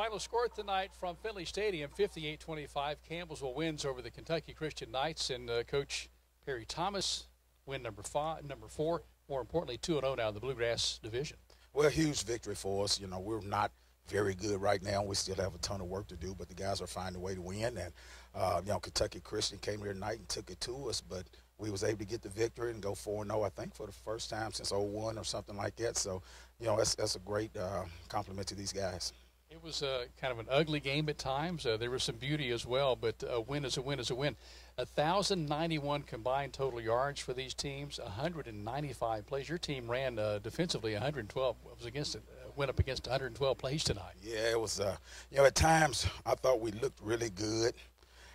Final score tonight from Finley Stadium 58 25. Campbellsville wins over the Kentucky Christian Knights, and uh, Coach Perry Thomas win number five, number four. More importantly, 2 0 now in the Bluegrass Division. Well, huge victory for us. You know, we're not very good right now. We still have a ton of work to do, but the guys are finding a way to win. And, uh, you know, Kentucky Christian came here tonight and took it to us, but we was able to get the victory and go 4-0, I think, for the first time since 01 or something like that. So, you know, that's, that's a great uh, compliment to these guys. It was uh, kind of an ugly game at times. Uh, there was some beauty as well, but a win is a win is a win. 1,091 combined total yards for these teams, 195 plays. Your team ran uh, defensively 112. Was against it, uh, went up against 112 plays tonight. Yeah, it was. Uh, you know, at times I thought we looked really good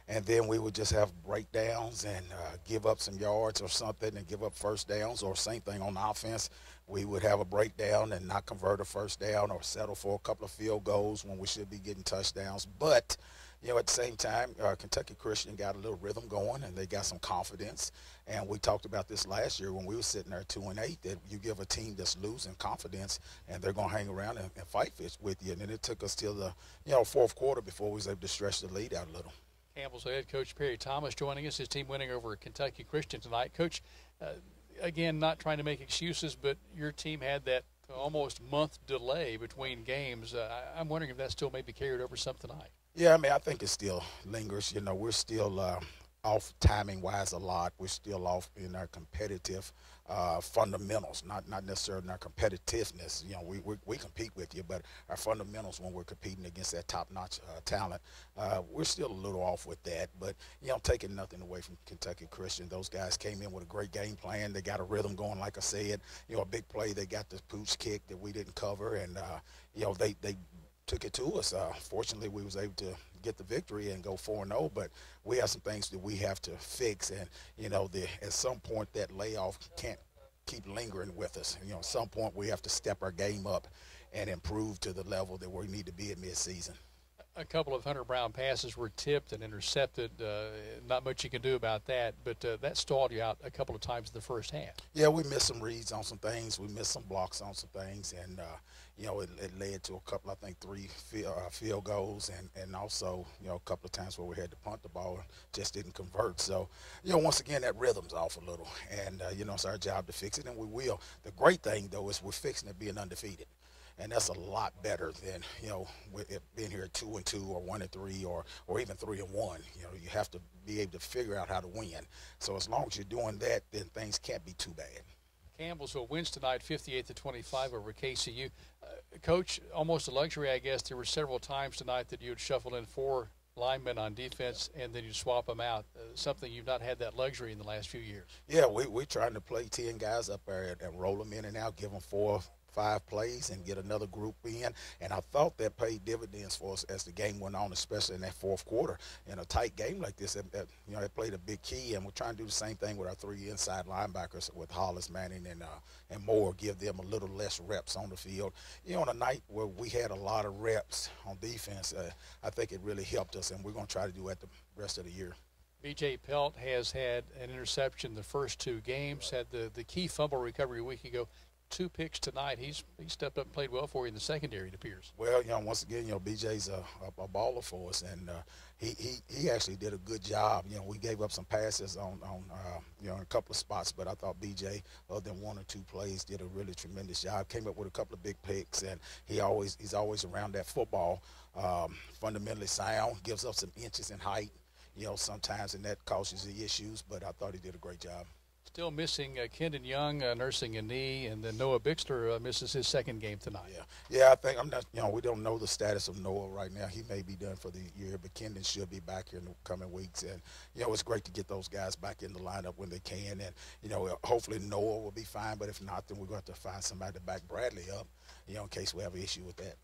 and then we would just have breakdowns and uh, give up some yards or something and give up first downs or same thing on offense we would have a breakdown and not convert a first down or settle for a couple of field goals when we should be getting touchdowns but you know, at the same time, uh, Kentucky Christian got a little rhythm going, and they got some confidence. And we talked about this last year when we were sitting there two and eight. That you give a team that's losing confidence, and they're going to hang around and, and fight with you. And then it took us till the you know fourth quarter before we was able to stretch the lead out a little. Campbell's head coach Perry Thomas joining us. His team winning over Kentucky Christian tonight. Coach, uh, again, not trying to make excuses, but your team had that almost month delay between games. Uh, I'm wondering if that still may be carried over some tonight. Yeah, I mean, I think it still lingers. You know, we're still uh, off timing wise a lot. We're still off in our competitive uh, fundamentals, not not necessarily in our competitiveness. You know, we, we, we compete with you, but our fundamentals when we're competing against that top notch uh, talent, uh, we're still a little off with that. But you know, taking nothing away from Kentucky Christian, those guys came in with a great game plan. They got a rhythm going, like I said. You know, a big play. They got the pooch kick that we didn't cover, and uh, you know they they took it to us. Uh, fortunately, we was able to get the victory and go 4-0, but we have some things that we have to fix. And, you know, the, at some point that layoff can't keep lingering with us. You know, at some point we have to step our game up and improve to the level that we need to be at midseason. A couple of Hunter Brown passes were tipped and intercepted. Uh, not much you can do about that, but uh, that stalled you out a couple of times in the first half. Yeah, we missed some reads on some things. We missed some blocks on some things, and uh, you know, it, it, led to a couple, I think, three field, uh, field goals, and, and also, you know, a couple of times where we had to punt the ball and just didn't convert. So, you know, once again, that rhythm's off a little, and uh, you know, it's our job to fix it, and we will. The great thing though is we're fixing it being undefeated. And that's a lot better than you know being here two and two or one and three or or even three and one. You know you have to be able to figure out how to win. So as long as you're doing that, then things can't be too bad. Campbellsville wins tonight 58 to 25 over KCU. Uh, Coach, almost a luxury, I guess. There were several times tonight that you would shuffle in four linemen on defense and then you swap them out. Uh, something you've not had that luxury in the last few years. Yeah, we, we're trying to play 10 guys up there and, and roll them in and out, give them four, five plays and get another group in. And I thought that paid dividends for us as the game went on, especially in that fourth quarter. In a tight game like this, it, it, you know, it played a big key. And we're trying to do the same thing with our three inside linebackers with Hollis, Manning, and uh, and Moore. Give them a little less reps on the field. You know, on a night where we had a lot of reps on defense, uh, I think it really helped us, and we're going to try to do that the rest of the year. B.J. Pelt has had an interception the first two games, had the, the key fumble recovery a week ago two picks tonight. He's he stepped up and played well for you in the secondary. It appears. Well, you know, once again, you know, BJ's a, a, a baller for us, and uh, he, he he actually did a good job. You know, we gave up some passes on on uh, you know a couple of spots, but I thought BJ, other than one or two plays, did a really tremendous job. Came up with a couple of big picks, and he always he's always around that football. Um, fundamentally sound, gives up some inches in height. You know, sometimes and that causes the issues, but I thought he did a great job. Still missing uh, Kendon Young uh, nursing a knee, and then Noah Bixter uh, misses his second game tonight. Yeah, yeah. I think I'm not. You know, we don't know the status of Noah right now. He may be done for the year, but Kendon should be back here in the coming weeks. And you know, it's great to get those guys back in the lineup when they can. And you know, hopefully Noah will be fine. But if not, then we're going to have to find somebody to back Bradley up. You know, in case we have an issue with that.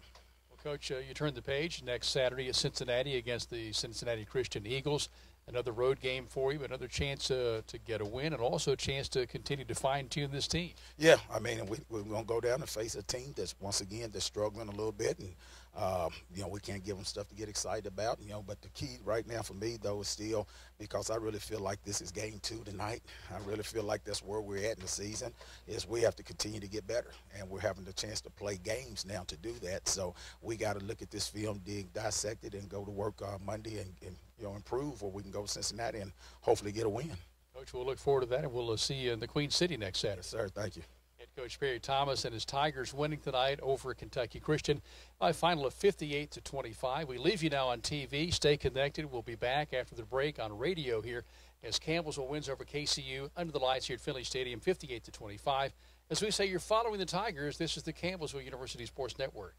Well, Coach, uh, you turn the page next Saturday at Cincinnati against the Cincinnati Christian Eagles. Another road game for you, another chance uh, to get a win, and also a chance to continue to fine tune this team. Yeah, I mean, we, we're going to go down and face a team that's once again that's struggling a little bit, and uh, you know we can't give them stuff to get excited about. You know, but the key right now for me though is still because I really feel like this is game two tonight. I really feel like that's where we're at in the season. Is we have to continue to get better, and we're having the chance to play games now to do that. So we got to look at this film, dig, dissect it, and go to work uh, Monday and, and you know improve, or we can go to Cincinnati and hopefully get a win. Coach, we'll look forward to that, and we'll uh, see you in the Queen City next Saturday. Yes, sir. Thank you. Coach Perry Thomas and his Tigers winning tonight over Kentucky Christian by a final of 58 to 25. We leave you now on TV. Stay connected. We'll be back after the break on radio here as Campbellsville wins over KCU under the lights here at Finley Stadium, 58 to 25. As we say, you're following the Tigers. This is the Campbellsville University Sports Network.